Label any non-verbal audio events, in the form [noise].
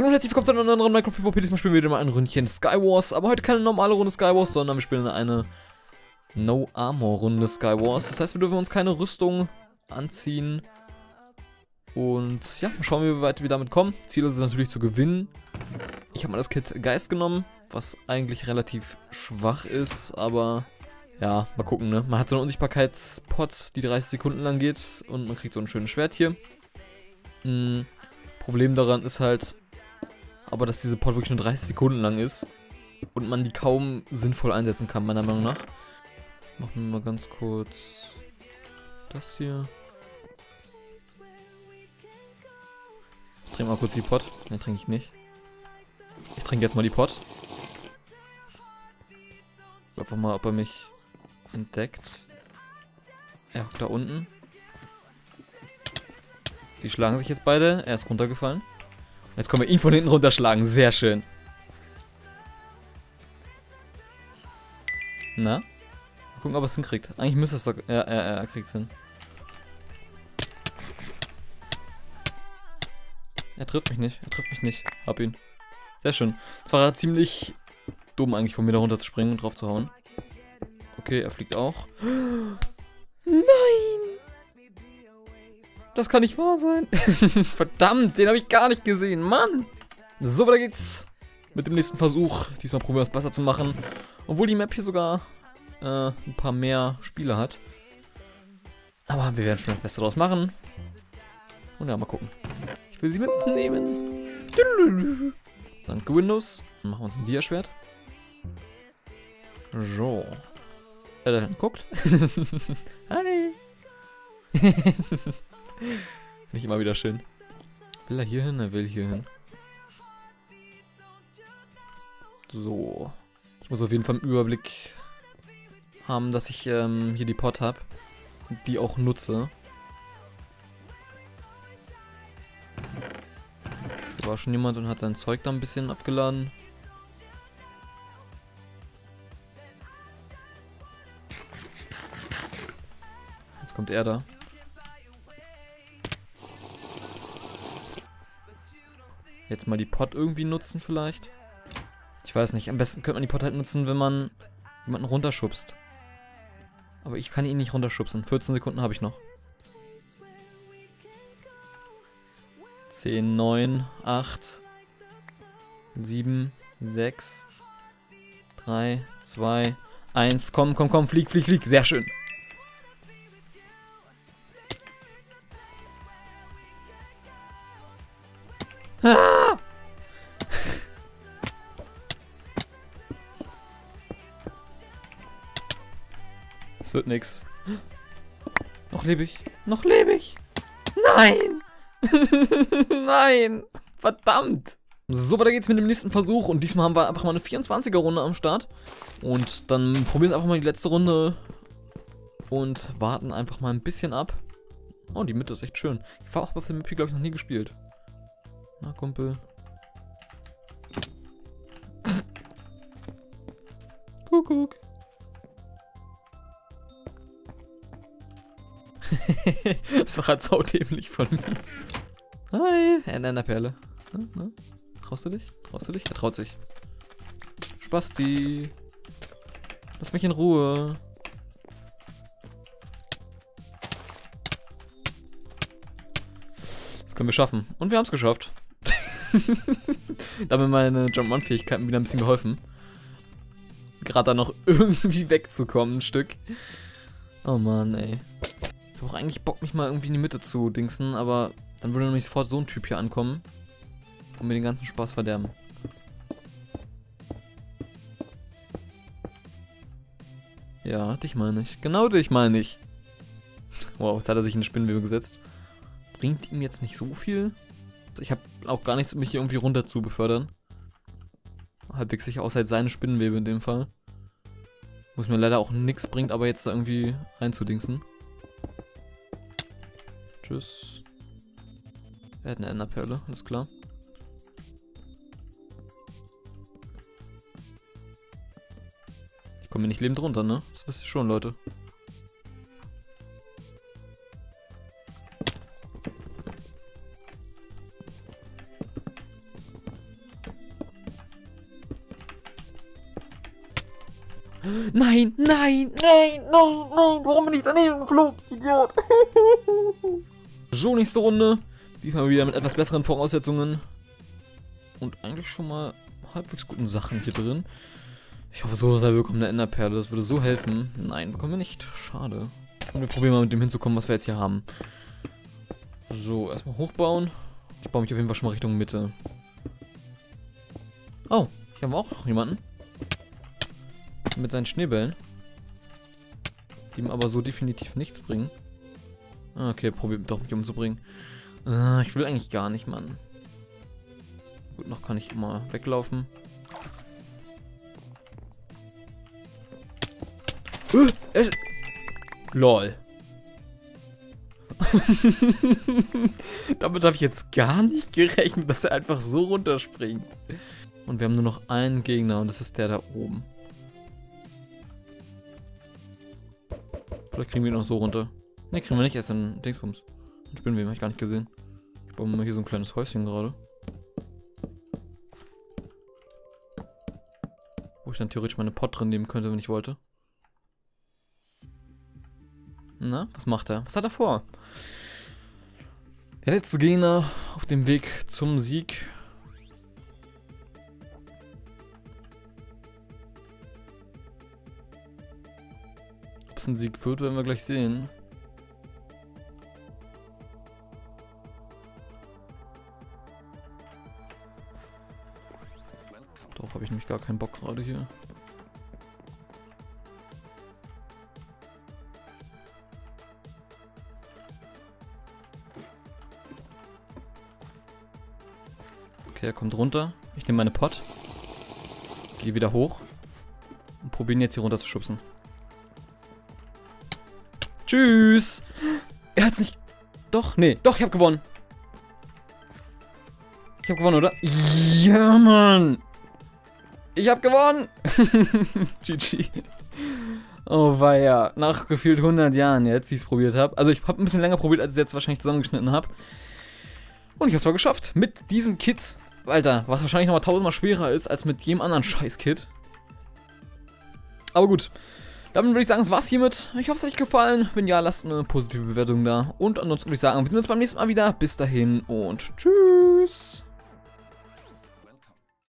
Hallo und herzlich willkommen zu einer anderen Minecraft PvP. Diesmal spielen wir wieder mal ein Ründchen Skywars. Aber heute keine normale Runde Skywars, sondern wir spielen eine No-Armor-Runde Skywars. Das heißt, wir dürfen uns keine Rüstung anziehen. Und ja, schauen, wie weit wir damit kommen. Ziel ist es natürlich zu gewinnen. Ich habe mal das Kit Geist genommen, was eigentlich relativ schwach ist, aber ja, mal gucken, ne? Man hat so einen Unsichtbarkeitspot, die 30 Sekunden lang geht und man kriegt so ein schönes Schwert hier. Hm, Problem daran ist halt, aber dass diese Pot wirklich nur 30 Sekunden lang ist und man die kaum sinnvoll einsetzen kann, meiner Meinung nach. Machen wir mal ganz kurz das hier. Ich trinke mal kurz die Pot. Ne, trinke ich nicht. Ich trinke jetzt mal die Pot. Einfach mal, ob er mich entdeckt. Er hockt da unten. Sie schlagen sich jetzt beide. Er ist runtergefallen. Jetzt können wir ihn von hinten runterschlagen. Sehr schön. Na? Mal gucken, ob er es hinkriegt. Eigentlich müsste es doch... Ja, ja, ja, er kriegt es hin. Er trifft mich nicht. Er trifft mich nicht. Hab ihn. Sehr schön. Es war ziemlich dumm eigentlich von mir da runter zu springen und drauf zu hauen. Okay, er fliegt auch. Das kann nicht wahr sein. [laughs] Verdammt, den habe ich gar nicht gesehen. Mann! So, weiter geht's mit dem nächsten Versuch. Diesmal probieren wir es besser zu machen. Obwohl die Map hier sogar äh, ein paar mehr Spiele hat. Aber wir werden schon das Beste draus machen. Und ja, mal gucken. Ich will sie mitnehmen. Danke, Windows. Dann machen wir uns ein Dia-Schwert. So. Er äh, guckt. [laughs] Hi. [laughs] Nicht immer wieder schön. Will er hier hin? Er will hier hin. So. Ich muss auf jeden Fall einen Überblick haben, dass ich ähm, hier die Pot habe. Die auch nutze. Da war schon jemand und hat sein Zeug da ein bisschen abgeladen. Jetzt kommt er da. Jetzt mal die Pot irgendwie nutzen vielleicht. Ich weiß nicht, am besten könnte man die Pot halt nutzen, wenn man jemanden runterschubst. Aber ich kann ihn nicht runterschubsen. 14 Sekunden habe ich noch. 10, 9, 8, 7, 6, 3, 2, 1. Komm, komm, komm, flieg, flieg, flieg. Sehr schön. Es wird nix. Noch lebe ich. Noch lebe ich. Nein! [laughs] Nein! Verdammt! So, weiter geht's mit dem nächsten Versuch und diesmal haben wir einfach mal eine 24er Runde am Start. Und dann probieren wir einfach mal die letzte Runde und warten einfach mal ein bisschen ab. Oh, die Mitte ist echt schön. Ich war auch auf dem Map, glaube ich, noch nie gespielt. Na, Kumpel. Kuckuck. Das war halt saudämlich von mir. Hi, er in der Perle. Na, na? Traust du dich? Traust du dich? Er traut sich. Spasti. Lass mich in Ruhe. Das können wir schaffen. Und wir haben es geschafft. [laughs] Damit meine Jump-On-Fähigkeiten wieder ein bisschen geholfen. Gerade da noch [laughs] irgendwie wegzukommen, ein Stück. Oh Mann, ey. Ich habe auch eigentlich Bock, mich mal irgendwie in die Mitte zu dingsen, aber dann würde nämlich sofort so ein Typ hier ankommen und mir den ganzen Spaß verderben. Ja, dich meine ich. Genau dich meine ich. Wow, jetzt hat er sich in eine Spinnenwebe gesetzt. Bringt ihm jetzt nicht so viel. Ich habe auch gar nichts, mich hier irgendwie runter zu befördern. Halbwegs sicher, außer jetzt seine Spinnenwebe in dem Fall. Wo es mir leider auch nichts bringt, aber jetzt da irgendwie reinzudingsen. Tschüss. Er hat eine Enderperle, alles klar. Ich komme nicht lebend runter, ne? Das wisst ihr schon, Leute. Nein, nein, nein, nein, nein, warum bin ich daneben geflogen, Idiot? [laughs] so, nächste Runde. Diesmal wieder mit etwas besseren Voraussetzungen. Und eigentlich schon mal halbwegs guten Sachen hier drin. Ich hoffe so, wir bekommen eine Enderperle. Das würde so helfen. Nein, bekommen wir nicht. Schade. Und wir probieren mal mit dem hinzukommen, was wir jetzt hier haben. So, erstmal hochbauen. Ich baue mich auf jeden Fall schon mal Richtung Mitte. Oh, hier haben wir auch noch jemanden. Mit seinen Schneebällen. Die ihm aber so definitiv nichts bringen. Ah, okay, probiert doch mich umzubringen. Ah, ich will eigentlich gar nicht, Mann. Gut, noch kann ich immer weglaufen. Äh, LOL. [laughs] Damit habe ich jetzt gar nicht gerechnet, dass er einfach so runterspringt. Und wir haben nur noch einen Gegner und das ist der da oben. Vielleicht kriegen wir ihn noch so runter. Ne, kriegen wir nicht, erst ein Dingsbums. Ein Spinnenweben, habe ich gar nicht gesehen. Ich baue mir mal hier so ein kleines Häuschen gerade. Wo ich dann theoretisch meine Pot drin nehmen könnte, wenn ich wollte. Na, was macht er? Was hat er vor? Der letzte Gegner auf dem Weg zum Sieg. Ob es ein Sieg wird, werden wir gleich sehen. Gar keinen Bock gerade hier. Okay, er kommt runter. Ich nehme meine Pot. Gehe wieder hoch. Und probieren jetzt hier runter zu schubsen. Tschüss. Er hat's nicht... Doch, nee. Doch, ich habe gewonnen. Ich habe gewonnen, oder? Ja, Mann. Ich habe gewonnen. [laughs] GG. Oh weia. Nach gefühlt 100 Jahren jetzt, die ich es probiert habe. Also ich habe ein bisschen länger probiert, als ich es jetzt wahrscheinlich zusammengeschnitten habe. Und ich habe es mal geschafft. Mit diesem Kit Alter, was wahrscheinlich nochmal tausendmal schwerer ist als mit jedem anderen Scheiß-Kit. Aber gut. Damit würde ich sagen, das war's hiermit. Ich hoffe, es hat euch gefallen. Wenn ja, lasst eine positive Bewertung da. Und ansonsten würde ich sagen, wir sehen uns beim nächsten Mal wieder. Bis dahin und tschüss.